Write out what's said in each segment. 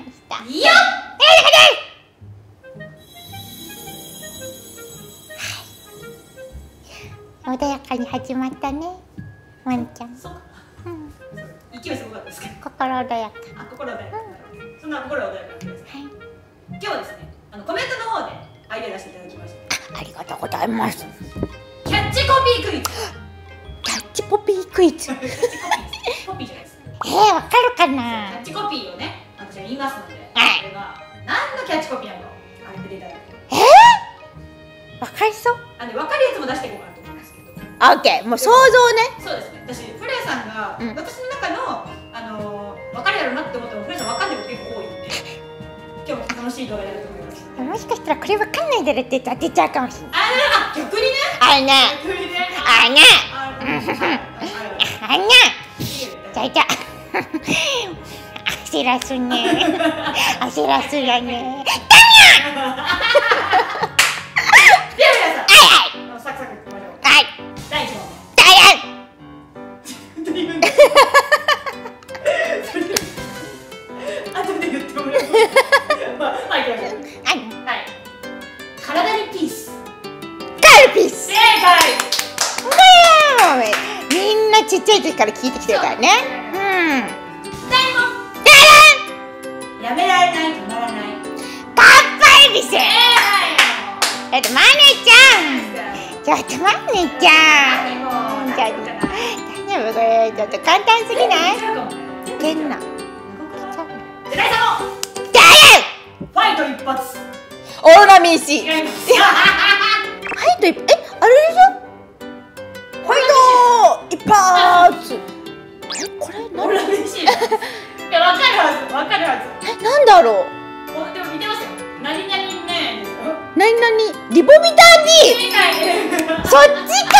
ました。い。や穏やかに始まったねワンちゃん。そうか。うん。勢いすごかったですけど心穏やか。あ心穏やか。そんな心穏やかです。はい。今日はですねあのコメントの方でアイデア出していただきました。ありがとうございます。キャッチコピークイズ。キャッチポピークイズ。キャッチコピーコピーじゃないです。えー、わかるかキャなッチコピーをね言いますのではいそれが何のキャッチコピーなのか当てていただえ？ー、わかりそう？あの分かるやつも出していこうかなと思うんですけど。オッケー。もう想像ね。そうですね。私フレアさんが、うん。私の中のあのー、分かるやろうなって思ってもフレアさん分かんないこと結構多いんで 今日も楽しい動画になると思います。もしかしたらこれわかんないだろって当てちゃうかもしれない。ああ逆にね。あのね逆にね。あのねあうん。はいあのねじゃあじゃあ焦らすね。焦らすやね。では皆さん。はいあのサクサクいきましょう。はい。第1問。ダ目 と言うんですそれ後で言ってもらいますまあはい行きましょう。イアンはい。はい。体にピースカルピスみんなちっちゃい時から聞いてきてるからねちょっとマネちゃん何もうちょっと大丈夫これ。ちょっと簡単すぎない？いけんなで第3問ダファイト一発オーラミシファイト一えあれでしょファイト一発えこれオーラ何嬉しいいやわかるはずわかるはずえなんだろう何々リボビタン D そっちか！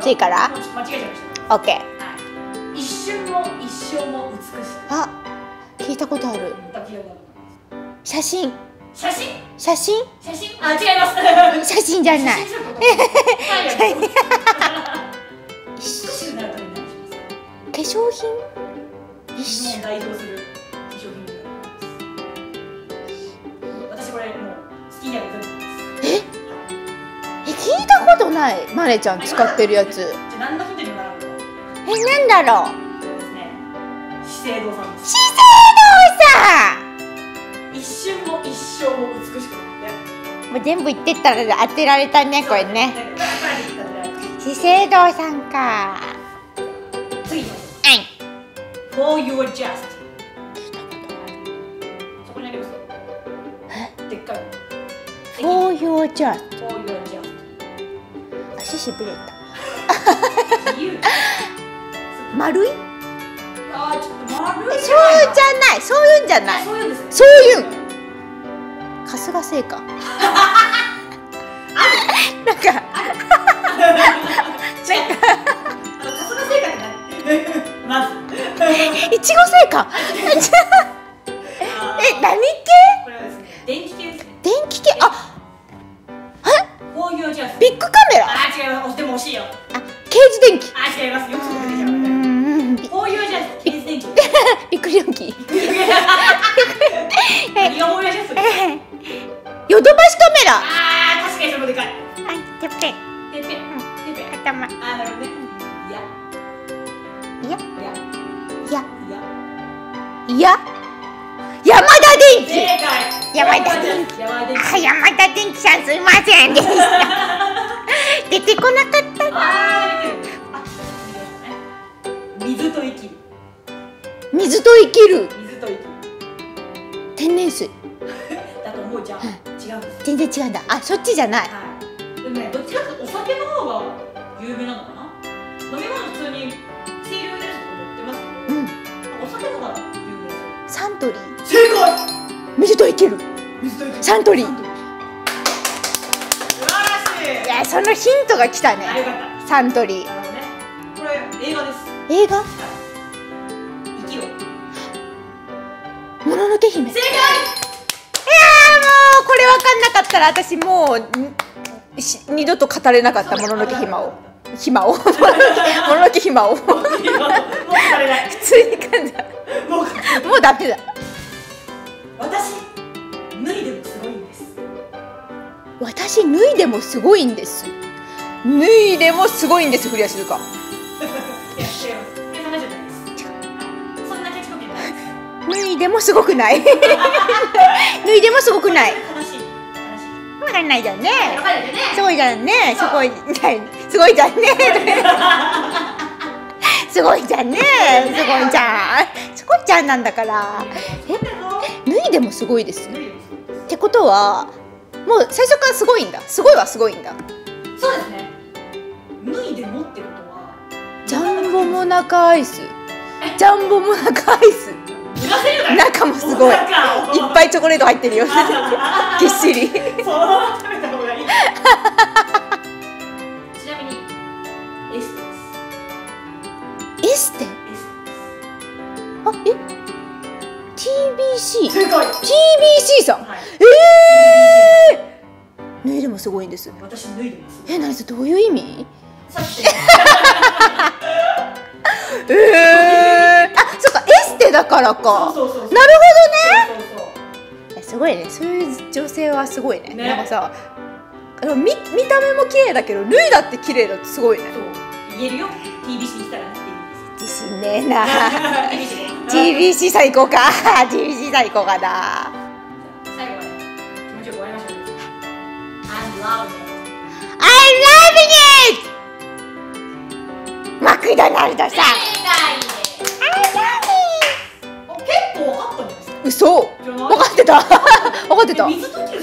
次から？間違えちゃいました。オッケー。はい。一瞬も一生も美しいあ聞いたことある。写真。写真？写真？写真？あ違います。写真じゃない。化粧品？一日緒本を代表する化粧品ます私これもう好きになえ？え聞いたことない。マネちゃん使ってるやつ。じゃあ何のヒントにもなえなんだろう？ですね資生堂さん。です資生堂さん。一瞬も一生も美しくなって。もう全部言ってったら当てられたねこれね。資生堂さんか。次のはい For your just そこにあります？よでっかい。の For your just For your just 足しびれた。丸い？あーちょっと丸い。そういうんじゃない。そういうんじゃない。そういうんですね。そういう。ん春日製菓。なんか。春日製菓って何まずいちご製菓。え何系？これはですね電気系ですね。電気系？あ For your just ビッグカメラ？あー違いますでも惜しいよ。あケージ電気。あー違います。よくそこうで出ち ゃうねんビ For your just ケー。ヨドバシカや。いや。いや山田電機。山田電機山田電機。あ山田電機さんすいませんでした。出てこなかったな。水と生きる水と生きる。水と生きる天然水。だと思うじゃん。違う全然違うんだ。あそっちじゃない。はい。でもねどっちかっていうとお酒の方が有名なのかな。飲み物サントリー。正解！水と生きる。サントリー。素晴らしい！いやそのヒントが来たね。サントリー。ね。これ映画です。映画？生きろ。もののけ姫。いや正解ーもうこれ分かんなかったら私もう二度と語れなかったもののけ姫を。暇を。もののけ暇を普通に噛んだもう語れないもうダメだ私脱いでもすごいんです。私脱いでもすごいんです。脱いでもすごいんです古谷静香。いや違います。計算じゃないですそんなキャッチコピーじゃないです。脱いでもすごくない。脱いでもすごくない。悲しい。悲しい。わかんないじゃんね。ね すごいじゃんね。すごいすごいじゃんねすごいじゃんね。すごいじゃん。すごいじゃんなんだから。え脱いでもすごいです？ってことはもう最初からすごいんだ。すごいはすごいんだ。そうですね。脱いでもってことは。ジャンボモナカアイス。ジャンボモナカアイス。中もすごい。いっぱいチョコレート入ってるよ。ぎっしり TBC テすごい TBC さん。はい。ええー、脱いでもすごいんです。私脱いでます。え何それどういう意味？え えー、あそっかエステだからか。そうそうそうそう。なるそうそうそう。ほどねすごいね。そういう女性はすごいね。ね。なんかさ見見た目も綺麗だけど脱いだって綺麗だってすごいね。そう。言えるよ。TBC に来たらね自信ねえな TBC さん行こうか。TBC さん行こうかな。最後まで気持ちよく終わりましょう。I'm loving it! I'm loving it マクドナルドさん。I love あ結構分かった嘘。分かってた。分かってた。水と生きる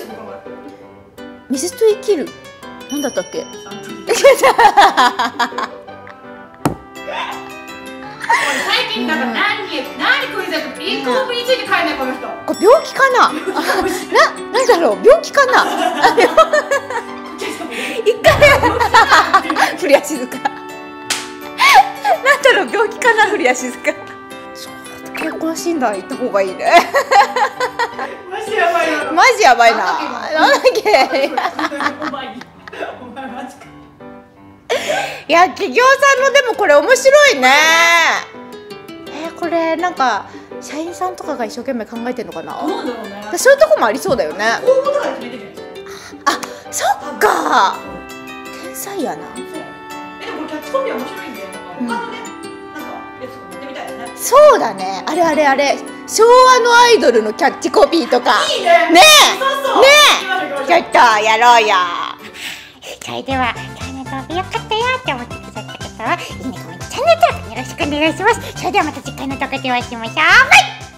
水と生きる。なんだったっけ？最近なん。か何に何クイズやってリンクオフについて書いないこの人病気かな？あ ななんだろう？病気かな？一回。古谷静香。なんだろう？病気かな？古谷静香。そう健康診断行った方がいいね。マジやばいよマジやばいな。なんだっけ？いや企業さんのでもこれ面白いね。えーこれなんか社員さんとかが一生懸命考えてんのかな？どうだろうね。そういうとこもありそうだよね。応募とかで決めてるじゃないですかあそっか。天才やな。えでもこれキャッチコピー面白いんでなんか他のね、なんかやつてみたいですね。そうだね。あれあれあれ。昭和のアイドルのキャッチコピーとか。いいね。ねそうそう。ね行きましょう行きましょうちょっとやろうよ。それでは今日の動画良かったよって思ってくださった方はいいねコメントチャンネル登録よろしくお願いします。それではまた次回の動画でお会いしましょう。バイ！